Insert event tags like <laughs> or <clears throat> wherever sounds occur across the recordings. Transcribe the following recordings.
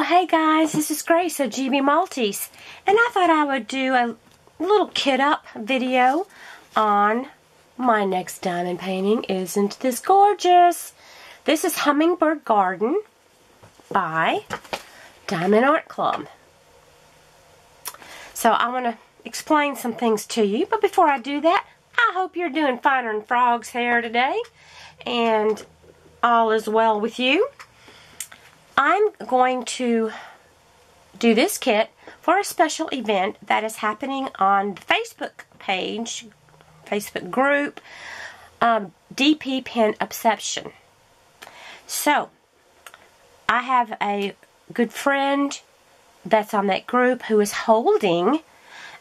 Well, hey guys, this is Grace of GB Maltese, and I thought I would do a little kit up video on my next diamond painting. Isn't this gorgeous? This is Hummingbird Garden by Diamond Art Club. So I want to explain some things to you, but before I do that, I hope you're doing finer than frog's hair today, and all is well with you. I'm going to do this kit for a special event that is happening on the Facebook page, Facebook group, um, DP Pen Obsession. So, I have a good friend that's on that group who is holding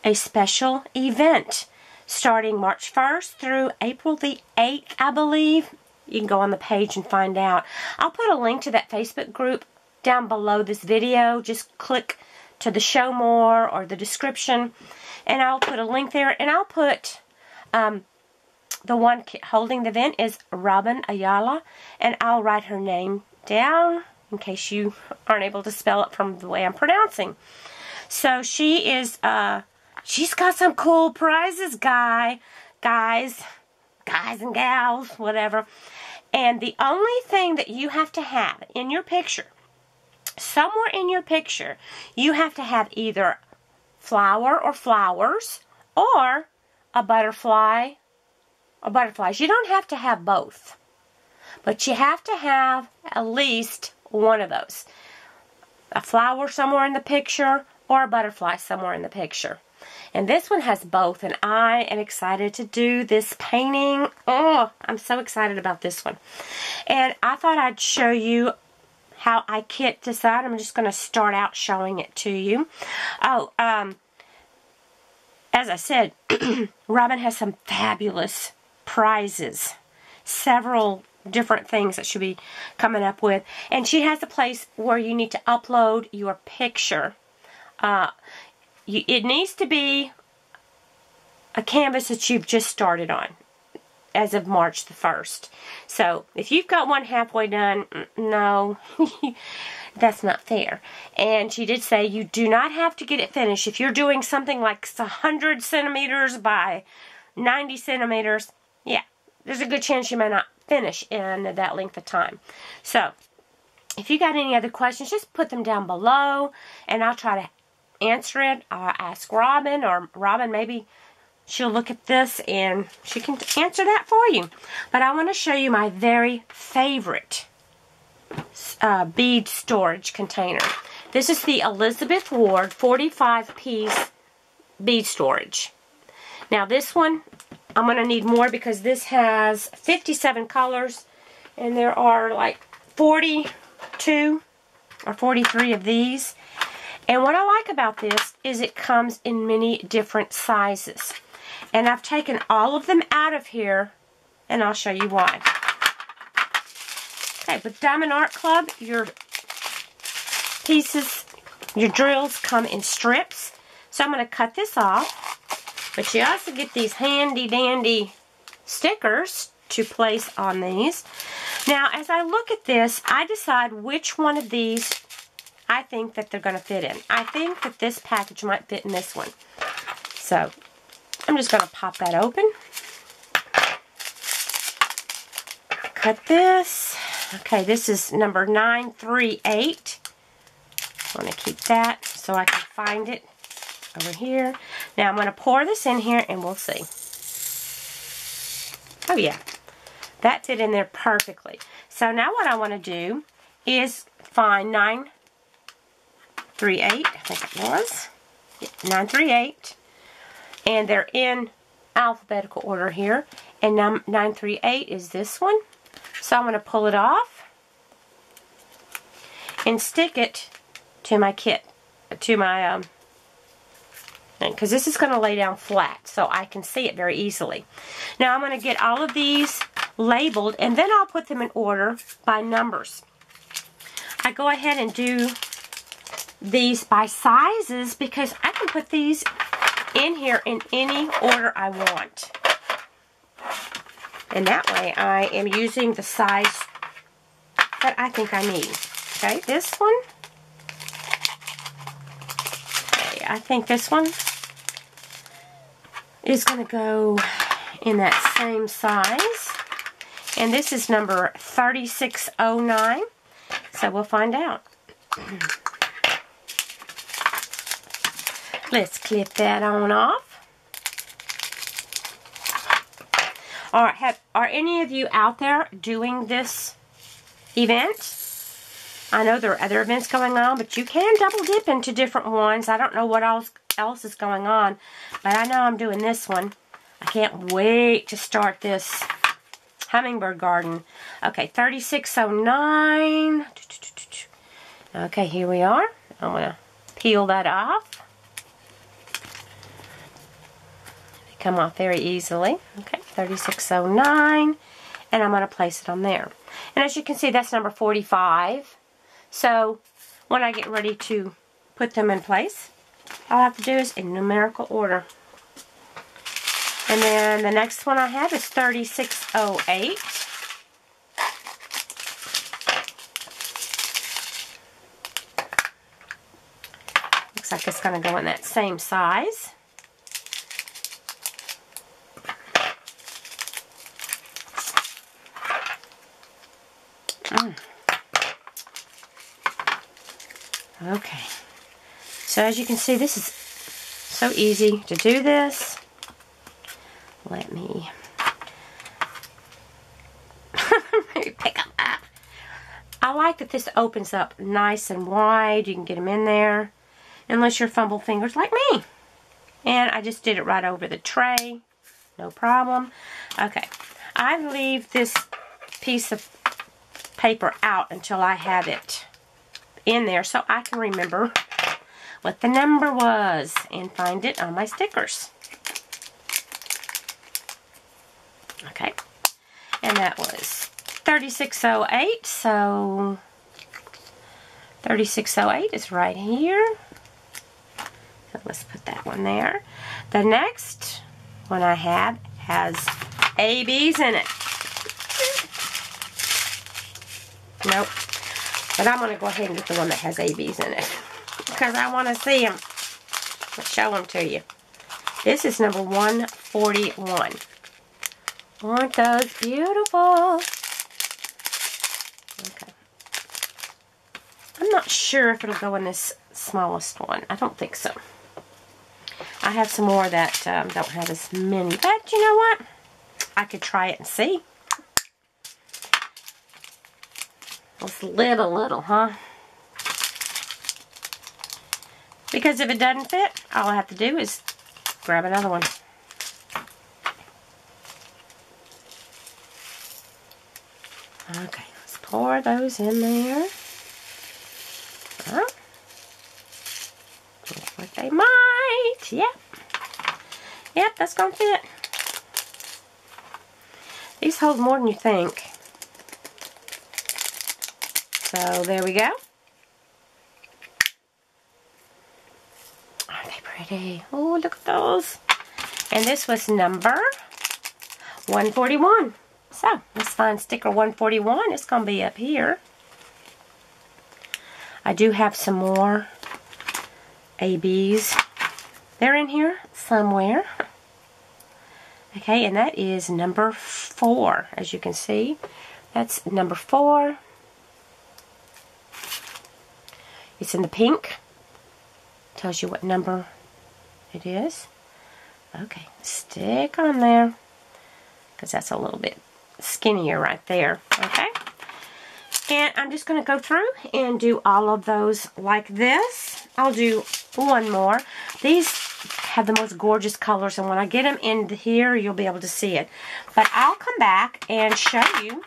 a special event starting March 1st through April the 8th, I believe. You can go on the page and find out. I'll put a link to that Facebook group down below this video. Just click to the show more or the description and I'll put a link there and I'll put um, the one holding the event is Robin Ayala and I'll write her name down in case you aren't able to spell it from the way I'm pronouncing. So she is, uh, she's got some cool prizes, guy, guys, guys and gals, whatever. And the only thing that you have to have in your picture, somewhere in your picture, you have to have either flower or flowers or a butterfly or butterflies. You don't have to have both. But you have to have at least one of those. A flower somewhere in the picture or a butterfly somewhere in the picture. And this one has both, and I am excited to do this painting. Oh, I'm so excited about this one. And I thought I'd show you how I kit this out. I'm just going to start out showing it to you. Oh, um, as I said, <clears throat> Robin has some fabulous prizes. Several different things that she'll be coming up with. And she has a place where you need to upload your picture. Uh, you, it needs to be a canvas that you've just started on as of March the 1st. So if you've got one halfway done, no, <laughs> that's not fair. And she did say you do not have to get it finished. If you're doing something like 100 centimeters by 90 centimeters, yeah, there's a good chance you may not finish in that length of time. So if you got any other questions, just put them down below and I'll try to answer it. I'll ask Robin or Robin maybe she'll look at this and she can answer that for you. But I want to show you my very favorite uh, bead storage container. This is the Elizabeth Ward 45 piece bead storage. Now this one, I'm going to need more because this has 57 colors and there are like 42 or 43 of these. And what I like about this is it comes in many different sizes. And I've taken all of them out of here, and I'll show you why. Okay, with Diamond Art Club, your pieces, your drills come in strips. So I'm going to cut this off. But you also get these handy dandy stickers to place on these. Now, as I look at this, I decide which one of these I think that they're going to fit in. I think that this package might fit in this one. So, I'm just going to pop that open. Cut this. Okay, this is number 938. I'm going to keep that so I can find it over here. Now I'm going to pour this in here and we'll see. Oh yeah, that fit in there perfectly. So now what I want to do is find 938, I think it was. 938 and they're in alphabetical order here. And 938 is this one. So I'm going to pull it off and stick it to my kit, to my, um, because this is going to lay down flat so I can see it very easily. Now I'm going to get all of these labeled and then I'll put them in order by numbers. I go ahead and do these by sizes because I can put these in here in any order I want. And that way I am using the size that I think I need. Okay, this one Okay, I think this one is going to go in that same size. And this is number 3609. So we'll find out. <clears throat> Let's clip that on off. All right, have, are any of you out there doing this event? I know there are other events going on, but you can double dip into different ones. I don't know what else, else is going on, but I know I'm doing this one. I can't wait to start this hummingbird garden. Okay, 3609. Okay, here we are. I'm going to peel that off. They come off very easily. Okay, 3609. And I'm going to place it on there. And as you can see, that's number 45. So, when I get ready to put them in place, all I have to do is in numerical order. And then the next one I have is 3608. Looks like it's going to go in that same size. Mm. Okay. So as you can see, this is so easy to do this. Let me <laughs> pick up that. I like that this opens up nice and wide. You can get them in there. Unless you're fumble fingers like me. And I just did it right over the tray. No problem. Okay. I leave this piece of paper out until I have it in there so I can remember what the number was and find it on my stickers. Okay. And that was 3608, so 3608 is right here. So let's put that one there. The next one I have has ABs in it. Nope. But I'm going to go ahead and get the one that has ABs in it. Because I want to see them. Show them to you. This is number 141. Aren't those beautiful? Okay. I'm not sure if it'll go in this smallest one. I don't think so. I have some more that um, don't have as many. But you know what? I could try it and see. Let's live a little, huh? Because if it doesn't fit, all I have to do is grab another one. Okay, let's pour those in there. Huh? Looks like they might. Yep. Yep, that's going to fit. These hold more than you think. So there we go. Aren't they pretty? Oh, look at those. And this was number 141. So, let's find sticker 141. It's going to be up here. I do have some more ABs. They're in here somewhere. Okay, and that is number 4, as you can see. That's number 4. It's in the pink. Tells you what number it is. Okay, stick on there. Because that's a little bit skinnier right there, okay? And I'm just going to go through and do all of those like this. I'll do one more. These have the most gorgeous colors, and when I get them in here, you'll be able to see it. But I'll come back and show you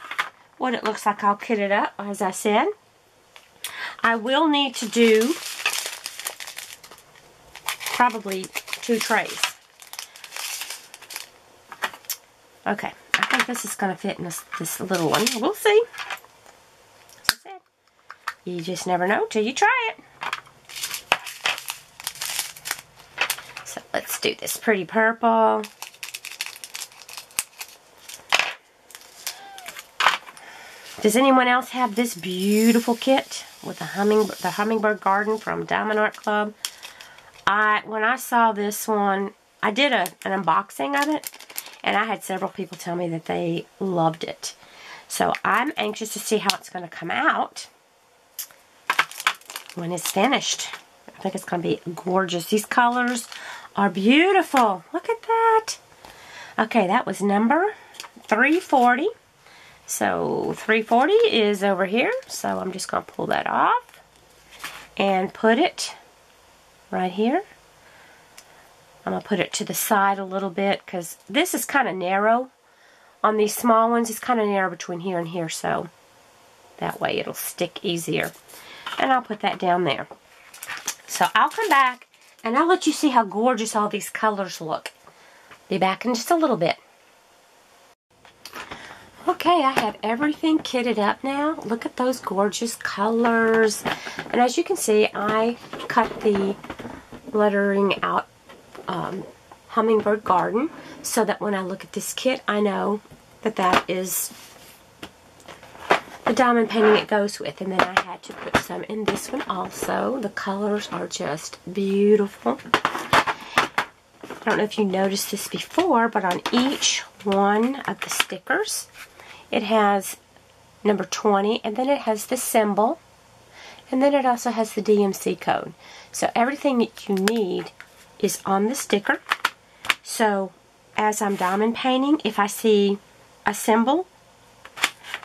what it looks like. I'll kit it up, as I said. I will need to do probably two trays. Okay I think this is going to fit in this, this little one. We'll see. You just never know till you try it. So let's do this pretty purple. Does anyone else have this beautiful kit with the humming the hummingbird garden from Diamond Art Club? I when I saw this one, I did a, an unboxing of it, and I had several people tell me that they loved it. So I'm anxious to see how it's going to come out when it's finished. I think it's going to be gorgeous. These colors are beautiful. Look at that. Okay, that was number 340. So 340 is over here. So I'm just going to pull that off and put it right here. I'm going to put it to the side a little bit because this is kind of narrow. On these small ones, it's kind of narrow between here and here, so that way it'll stick easier. And I'll put that down there. So I'll come back and I'll let you see how gorgeous all these colors look. Be back in just a little bit. Okay, I have everything kitted up now. Look at those gorgeous colors. And as you can see, I cut the lettering out um, Hummingbird Garden so that when I look at this kit, I know that that is the diamond painting it goes with. And then I had to put some in this one also. The colors are just beautiful. I don't know if you noticed this before, but on each one of the stickers, it has number 20, and then it has the symbol, and then it also has the DMC code. So everything that you need is on the sticker. So as I'm diamond painting, if I see a symbol,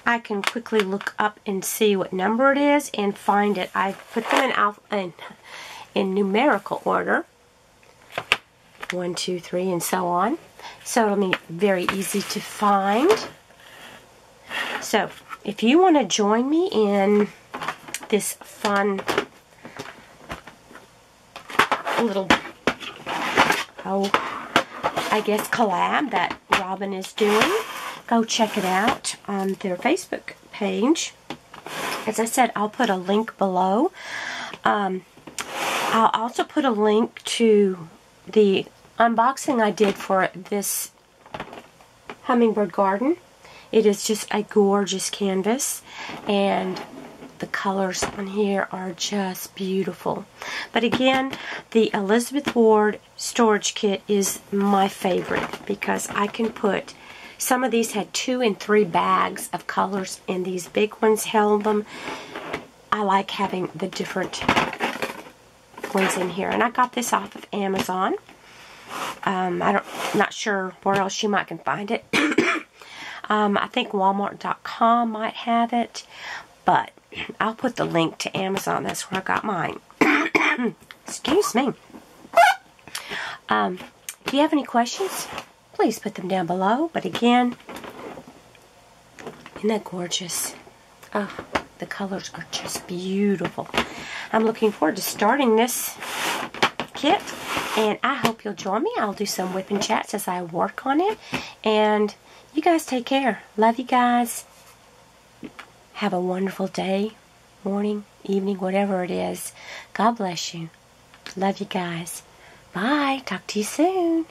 I can quickly look up and see what number it is and find it. I put them in, alpha, in, in numerical order. One, two, three, and so on. So it'll be very easy to find. So, if you want to join me in this fun little, oh, I guess collab that Robin is doing, go check it out on their Facebook page. As I said, I'll put a link below. Um, I'll also put a link to the unboxing I did for this hummingbird garden. It is just a gorgeous canvas and the colors on here are just beautiful. But again, the Elizabeth Ward storage kit is my favorite because I can put, some of these had two and three bags of colors and these big ones held them. I like having the different ones in here. And I got this off of Amazon. Um, I don't, not sure where else you might can find it. <clears throat> um, I think Walmart.com might have it, but I'll put the link to Amazon. That's where I got mine. <coughs> Excuse me. Um, if you have any questions, please put them down below. But again, isn't that gorgeous? Oh, the colors are just beautiful. I'm looking forward to starting this kit. And I hope you'll join me. I'll do some whipping chats as I work on it. And you guys take care. Love you guys. Have a wonderful day, morning, evening, whatever it is. God bless you. Love you guys. Bye. Talk to you soon.